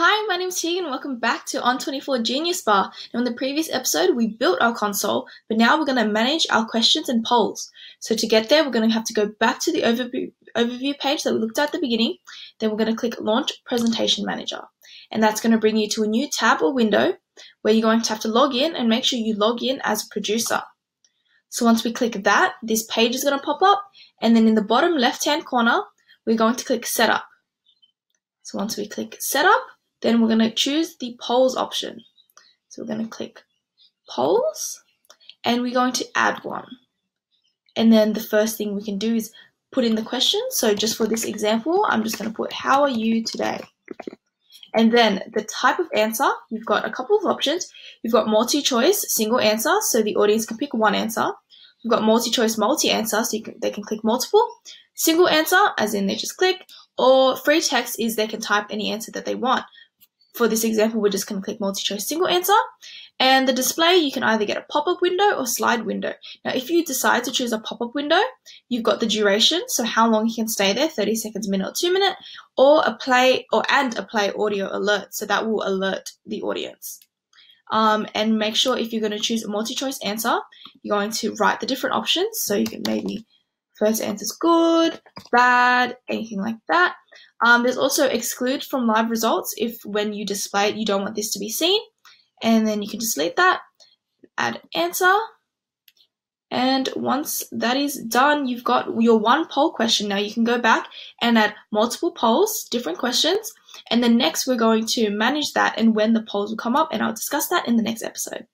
Hi, my name is Tegan. Welcome back to On24 Genius Bar. Now, in the previous episode, we built our console, but now we're going to manage our questions and polls. So to get there, we're going to have to go back to the overview, overview page that we looked at at the beginning. Then we're going to click Launch Presentation Manager. And that's going to bring you to a new tab or window where you're going to have to log in and make sure you log in as a producer. So once we click that, this page is going to pop up. And then in the bottom left-hand corner, we're going to click Setup. So once we click Setup, then we're going to choose the polls option. So we're going to click polls and we're going to add one. And then the first thing we can do is put in the question. So just for this example, I'm just going to put, how are you today? And then the type of answer, you've got a couple of options. You've got multi-choice, single answer, so the audience can pick one answer. You've got multi-choice, multi-answer, so can, they can click multiple. Single answer, as in they just click, or free text is they can type any answer that they want for this example, we're just going to click multi-choice single answer. And the display, you can either get a pop-up window or slide window. Now, if you decide to choose a pop-up window, you've got the duration, so how long you can stay there, 30 seconds, minute, or two minute, or a play or and a play audio alert, so that will alert the audience. Um, and make sure if you're going to choose a multi-choice answer, you're going to write the different options. So you can maybe first answer is good, bad, anything like that. Um, there's also exclude from live results if when you display it, you don't want this to be seen. And then you can just delete that, add answer. And once that is done, you've got your one poll question. Now you can go back and add multiple polls, different questions. And then next we're going to manage that and when the polls will come up and I'll discuss that in the next episode.